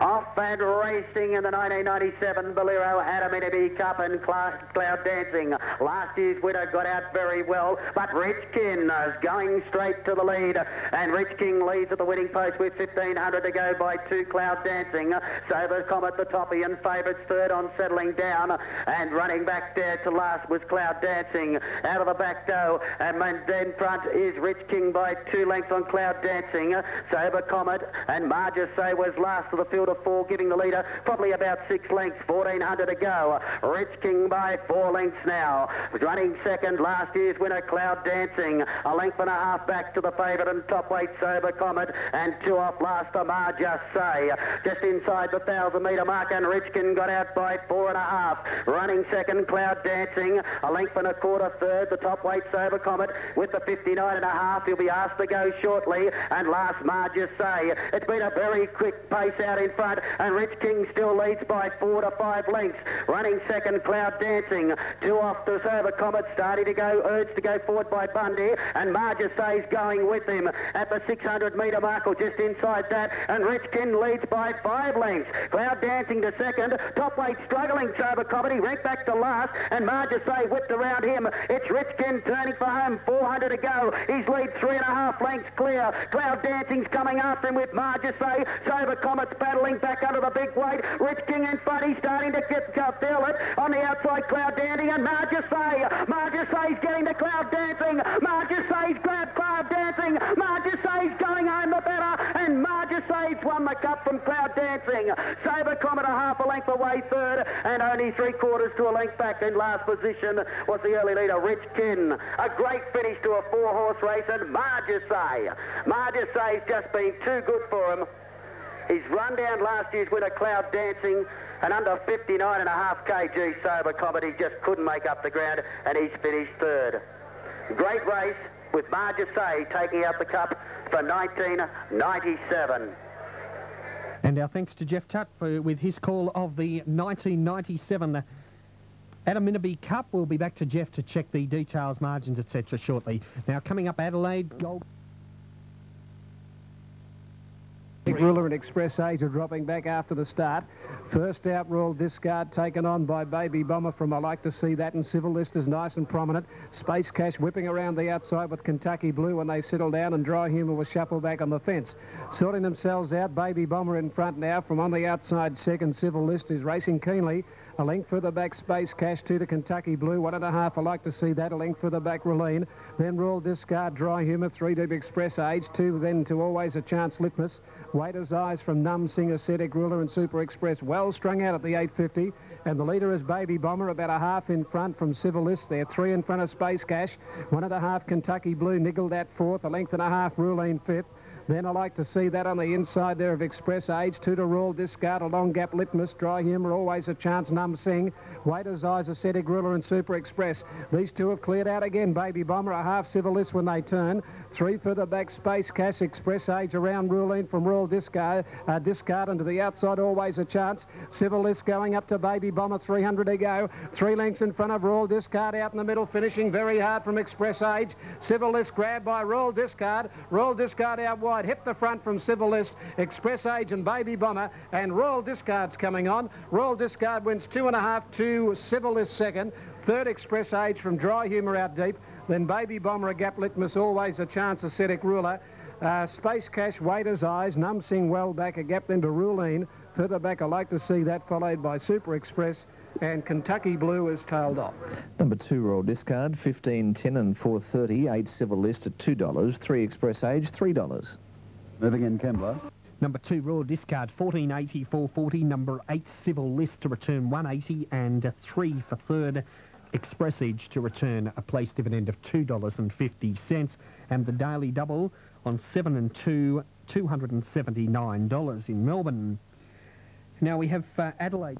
Off and racing in the 1997 Bolero Adaminaby Cup and Cloud Dancing. Last year's winner got out very well, but Rich King is going straight to the lead. And Rich King leads at the winning post with 1,500 to go by two Cloud Dancing. Saber Comet the toppy and favourites third on settling down. And running back there to last was Cloud Dancing. Out of the back go. And then front is Rich King by two lengths on Cloud Dancing. Saber Comet and Marja Say was last of the field of four, giving the leader probably about six lengths, 1,400 to go. Rich King by four lengths now. Was running second, last year's winner, Cloud Dancing. A length and a half back to the favourite and top weight, Sober Comet. And two off last, Amar Just Say. Just inside the 1,000 metre mark, and Rich King got out by four and a half. Running second, Cloud Dancing. A length and a quarter third, the top weight, Sober Comet. With the 59 and a half, he'll be asked to go shortly. And last, Mar Just Say. It's been a very quick pace out in front, and Rich King still leads by four to five lengths. Running second, Cloud Dancing. Two off to Sober Comet, starting to go, urged to go forward by Bundy, and Marja Say's going with him at the 600 metre mark or just inside that, and Rich King leads by five lengths. Cloud Dancing to second, top weight struggling, Sober Comet, he went back to last, and Marja Say whipped around him. It's Rich King turning for home, 400 to go. He's lead three and a half lengths clear. Cloud Dancing's coming after him with Marja Say. Sober Comet's battling back under the big weight. Rich King in front. Starting to get uh, feel it on the outside. Cloud Dancing and Marja Say. Marja Say's getting the Cloud Dancing. Marja Say's grabbed Cloud Dancing. Marja Say's going home the better. And Marja Say's won the cup from Cloud Dancing. Saber Comet a half a length away third and only three quarters to a length back in last position was the early leader Rich Kin. A great finish to a four horse race and Marja Say. Marja Say's just been too good for him. He's run down last year's winner, Cloud Dancing, and under 59 and a half kg sober comedy just couldn't make up the ground, and he's finished third. Great race with Marja Say taking out the cup for 1997. And our thanks to Jeff Tutt for, with his call of the 1997 Adaminaby Cup. We'll be back to Jeff to check the details, margins, etc. shortly. Now, coming up, Adelaide Gold. Ruler and Express Age are dropping back after the start. First out, Royal Discard taken on by Baby Bomber from I Like to See That, and Civil List is nice and prominent. Space Cash whipping around the outside with Kentucky Blue when they settle down, and Dry Humour was shuffled back on the fence. Sorting themselves out, Baby Bomber in front now. From on the outside, second, Civil List is racing keenly. A length further back, Space Cash, two to Kentucky Blue, one and a half. I like to see that. A length further back, Raleen. Then Royal Discard, Dry Humour, three Deep Express Age, two then to Always a Chance Litmus. Waiter's Eyes from Numb Singer, Ascetic Ruler and Super Express, well strung out at the 850. And the leader is Baby Bomber, about a half in front from Civil List. They're three in front of Space Cash. One and a half Kentucky Blue, niggled at fourth. A length and a half, Ruleen fifth. Then I like to see that on the inside there of Express Age. Two to Royal Discard, a long gap Litmus, Dry Humour, always a chance, Numb Sing. Waiter's Eyes, Ascetic Ruler and Super Express. These two have cleared out again. Baby Bomber, a half Civil List when they turn. Three further back, Space Cash, Express Age around Ruleen from Royal Discard. Uh, discard into the outside, always a chance. Civil List going up to Baby Bomber, 300 to go. Three lengths in front of Royal Discard out in the middle, finishing very hard from Express Age. Civil List grabbed by Royal Discard. Royal Discard out wide, hit the front from Civil List, Express Age and Baby Bomber, and Royal Discard's coming on. Royal Discard wins two and a half to Civil List second. Third Express Age from Dry Humour out deep. Then Baby Bomber, a gap litmus, always a chance, ascetic ruler. Uh, Space Cash, Waiter's Eyes, Numb Sing well back, a gap then to Ruleen. Further back, I like to see that followed by Super Express and Kentucky Blue is tailed off. Number two, Royal Discard, 15, 10 and 430. Eight Civil List at $2. Three Express Age, $3. Moving in, Kembla. Number two, Royal Discard, 1480, 440. Number eight, Civil List to return 180 and uh, three for third. Express Age to return a place dividend of $2.50 and the daily double on 7 and 2, $279 in Melbourne. Now we have uh, Adelaide.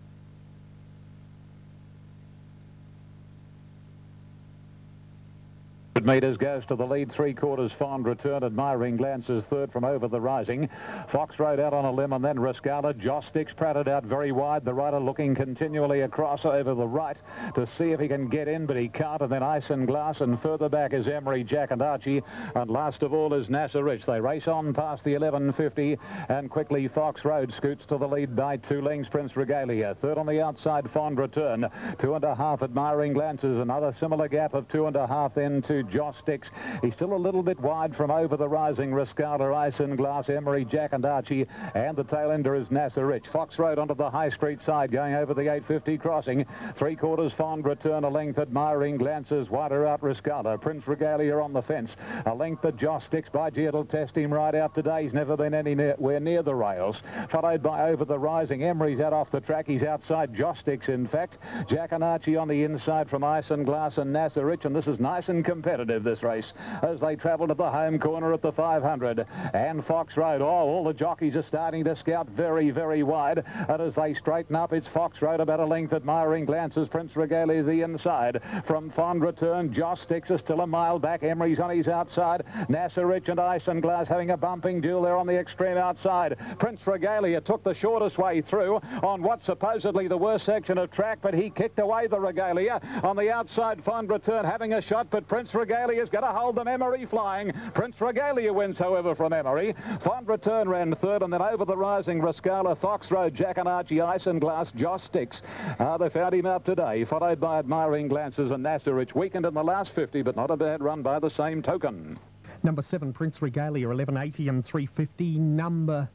Metres goes to the lead three quarters fond return admiring glances third from over the rising. Fox rode out on a limb and then Riscala joss sticks pratted out very wide the rider looking continually across over the right to see if he can get in but he can't and then Isinglass and further back is emery jack and archie and last of all is nasser rich they race on past the 1150 and quickly fox road scoots to the lead by two lengths. Prince regalia third on the outside fond return two and a half admiring glances another similar gap of two and a half then to joss sticks he's still a little bit wide from over the rising Riscala, Isinglass, Emery, Jack and Archie, and the tail ender is Nasser Rich. Fox Road onto the High Street side, going over the 850 crossing. Three quarters fond return, a length admiring glances, wider out Riscala. Prince Regalia on the fence. A length that Joss sticks by G. It'll test him right out today. He's never been anywhere near the rails. Followed by over the rising. Emery's out off the track. He's outside Joss sticks, in fact. Jack and Archie on the inside from Ice and Glass and Nasser Rich, and this is nice and competitive, this race, as they travel to the home corner at the 500. And Fox Road, oh, all the jockeys are starting to scout very, very wide. And as they straighten up, it's Fox Road about a length admiring glances. Prince Regalia the inside. From Fond Return, Joss Sticks is still a mile back. Emery's on his outside. Nasser Rich and Isinglass having a bumping duel there on the extreme outside. Prince Regalia took the shortest way through on what's supposedly the worst section of track, but he kicked away the Regalia. On the outside, Fond Return having a shot, but Prince Regalia's going to hold them. Emery flying. Prince Regalia wins, however, from Emery. Fond Return ran third, and then over the rising Riscala, Fox Road, Jack and Archie, Isinglass, Joss Sticks. Uh, they found him out today, followed by Admiring Glances and Nasser Rich. Weakened in the last 50, but not a bad run by the same token. Number seven, Prince Regalia, 1180 and 350. Number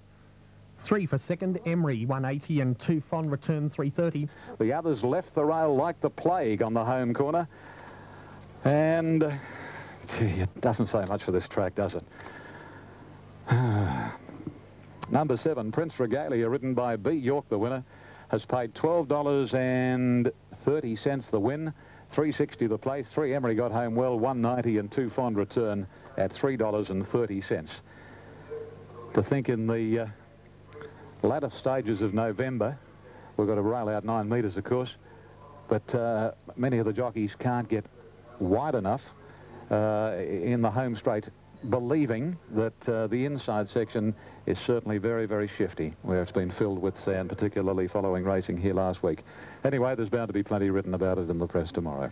Three for second, Emery 180 and two Fond Return 330. The others left the rail like the plague on the home corner. And, gee, it doesn't say much for this track, does it? Number seven, Prince Regalia, ridden by B. York, the winner, has paid $12.30 the win, 360 the place, three Emery got home well, 190 and two Fond Return at $3.30. To think in the uh, latter stages of November. We've got to rail out nine metres, of course, but uh, many of the jockeys can't get wide enough uh, in the home straight, believing that uh, the inside section is certainly very, very shifty, where it's been filled with sand, particularly following racing here last week. Anyway, there's bound to be plenty written about it in the press tomorrow.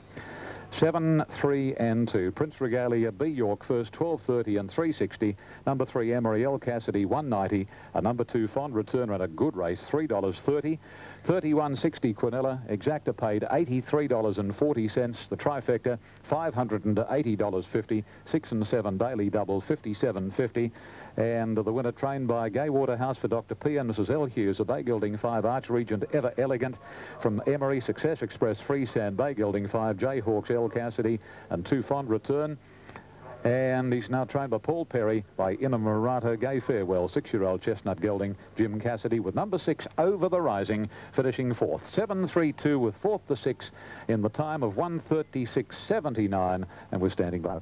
7, 3 and 2. Prince Regalia, B. York first, 12.30 and 360. Number 3, Emery L. Cassidy, 190. A number 2, Fond Return at a good race, $3.30. 31.60 Quinella. Exacta paid $83.40. The trifecta, $580.50. 6 and 7 daily double, 57.50. And the winner trained by Gai Waterhouse for Dr. P and Mrs. L. Hughes, a Bay Gelding 5 Arch Regent Ever Elegant from Emery Success Express Freesand Bay Gelding 5 J. Hawkes L. Cassidy and two Fond Return. And he's now trained by Paul Perry by Inamorata Gay Farewell, six-year-old chestnut gelding Jim Cassidy with number six over the rising, finishing fourth. 7-3-2 with fourth to six in the time of 136.79 and we're standing by.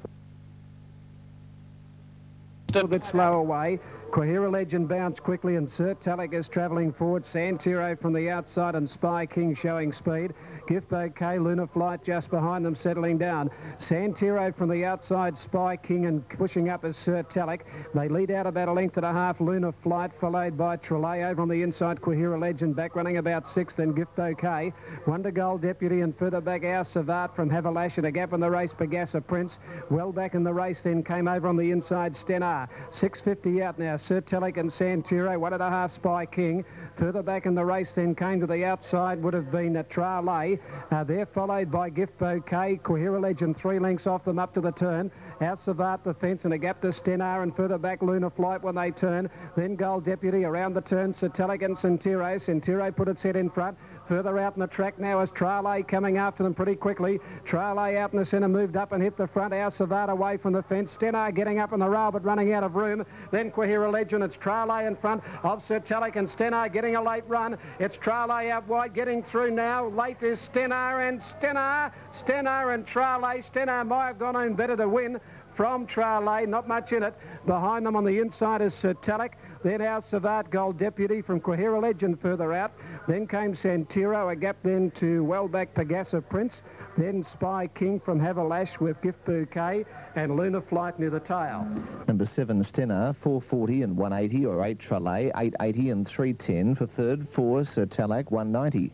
Still A bit slow away. Quahira Legend bounced quickly and Sir Talik is travelling forward. Santiro from the outside and Spy King showing speed. Gift Bouquet, Luna Flight just behind them settling down. Santiro from the outside, Spy King and pushing up is Sir Talik. They lead out about a length and a half. Luna Flight followed by Trelay over on the inside. Quahira Legend back running about sixth and Gift Bouquet. Wonder Gold Deputy and further back our Savart from Havalash and a gap in the race. Pegasa Prince well back in the race then came over on the inside Stenar. 650 out now. Sir Telic and Santiro, one and a half Spy King. Further back in the race then came to the outside would have been a Trale. Uh, they're followed by Gift Bouquet, Quahira Legend, three lengths off them up to the turn. Out Savart the fence and a gap to Stenar and further back Lunar Flight when they turn. Then Gold Deputy around the turn, Satelic and Santiro. Santiro put its head in front. Further out in the track now is Trale coming after them pretty quickly. Trale out in the centre, moved up and hit the front. Our Savard away from the fence. Stenar getting up in the rail but running out of room. Then Quahira Legend. It's Trale in front of Sir Talik and Stenar getting a late run. It's Trale out wide getting through now. Late is Stenar and Stenar. Stenar and Trale. Stenar might have gone home better to win from Trale. Not much in it. Behind them on the inside is Sir Talik. Then our Savat Gold Deputy from Quahira Legend further out. Then came Santiro, a gap then to Wellback Pegasa Prince. Then Spy King from Havalash with Gift Bouquet and Luna Flight near the tail. Number seven, Stenar, 440 and 180, or eight Tralay, 880 and 310 for third. Four, Sir Talac, 190.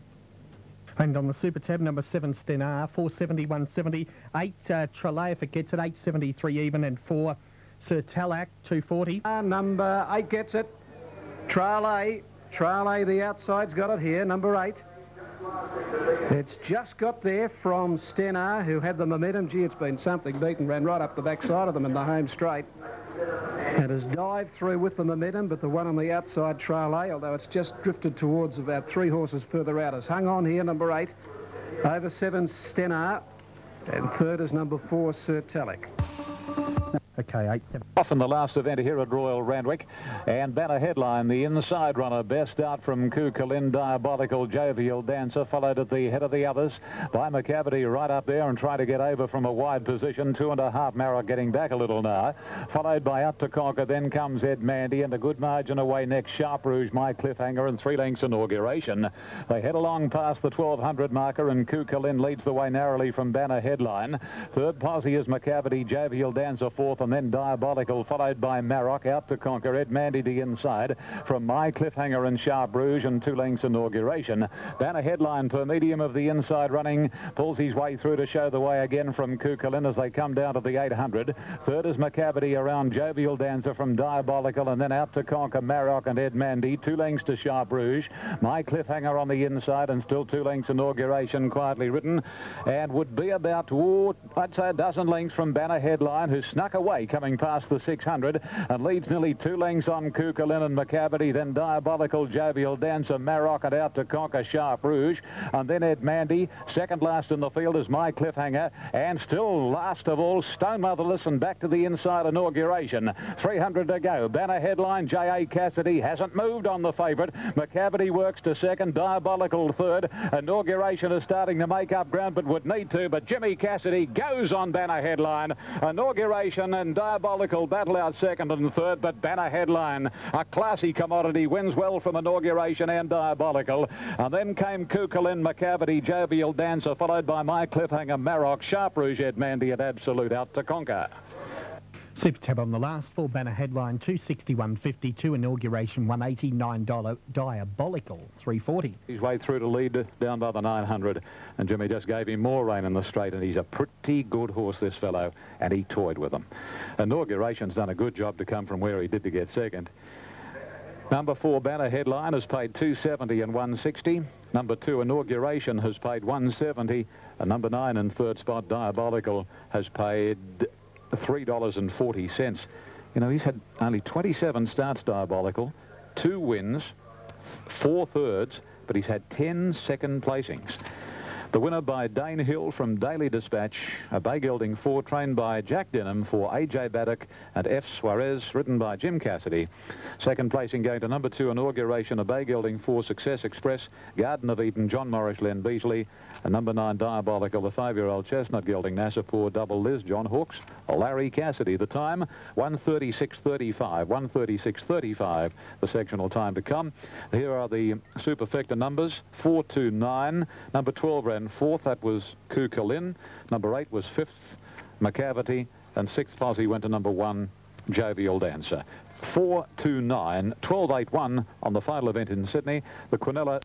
And on the Super Tab, number seven, Stenar, 470, 170. Eight, uh, Trelay, if it gets it, 873 even. And four, Sir Talac, 240. Uh, number eight gets it. Trale, Trale, the outside's got it here, number eight. It's just got there from Stenar, who had the momentum. Gee, it's been something beaten, ran right up the backside of them in the home straight. And has dived through with the momentum, but the one on the outside, Trale, although it's just drifted towards about three horses further out, has hung on here, number eight. Over seven, Stenar. And third is number four, Sir Telic. Okay, eight. Off in the last event here at Royal Randwick. And banner headline, the inside runner, best out from Kukulin, Diabolical, Jovial Dancer, followed at the head of the others by McCavity right up there and trying to get over from a wide position. Two and a half, Marrow getting back a little now. Followed by Up to Conquer, then comes Ed Mandy and a good margin away next, Sharp Rouge, My Cliffhanger and three lengths inauguration. They head along past the 1200 marker and Kukulin leads the way narrowly from banner headline. Third posse is McCavity, Jovial Dancer fourth and then Diabolical, followed by Maroc out to conquer Ed Mandy the inside from My Cliffhanger and Sharp Rouge and two lengths inauguration. Banner headline per medium of the inside running pulls his way through to show the way again from Kukulin as they come down to the 800. Third is McCavity around Jovial Dancer from Diabolical and then out to conquer Maroc and Ed Mandy. Two lengths to Sharp Rouge. My Cliffhanger on the inside and still two lengths inauguration quietly written and would be about, ooh, I'd say a dozen lengths from Banner headline who snuck away coming past the 600 and leads nearly two lengths on Kukulin and McCavity, then Diabolical Jovial Dancer, Maroc and out to conquer Sharp Rouge, and then Ed Mandy. Second last in the field is My Cliffhanger, and still last of all, Stone Motherless and back to the inside inauguration. 300 to go. Banner headline, J.A. Cassidy hasn't moved on the favourite. McCavity works to second, Diabolical third. Inauguration is starting to make up ground, but would need to, but Jimmy Cassidy goes on Banner headline. Inauguration and Diabolical battle out second and third, but Banner Headline, a classy commodity, wins well from Inauguration and Diabolical. And then came Kukulin, McCavity, Jovial Dancer, followed by My Cliffhanger, Maroc, Sharp Rouge, Ed Mandy at Absolute out to conquer. Super tab on the last four banner headline 261.52 inauguration 189 dollar diabolical 340. His way through to lead down by the 900 and Jimmy just gave him more rain in the straight and he's a pretty good horse this fellow and he toyed with him. Inauguration's done a good job to come from where he did to get second. Number four banner headline has paid 270 and 160. Number two inauguration has paid 170 and number nine in third spot diabolical has paid $3.40. You know, he's had only 27 starts diabolical, two wins, four thirds, but he's had 10 second placings. The winner by Danehill from Daily Dispatch, a bay gelding four trained by Jack Denham for A.J. Baddock and F. Suarez, written by Jim Cassidy. Second placing going to number two inauguration, a bay gelding four Success Express, Garden of Eden, John Morris, Len Beasley, and number nine Diabolical, the five-year-old chestnut gelding Nassipour double Liz, John Hawkes, Larry Cassidy. The time 136.35, 136.35, the sectional time to come. Here are the superfecta numbers, 429, number 12 fourth, that was Kukulin. Number eight was fifth, McCavity. And sixth posse went to number one, Jovial Dancer. 429, 1281 on the final event in Sydney. The Quinella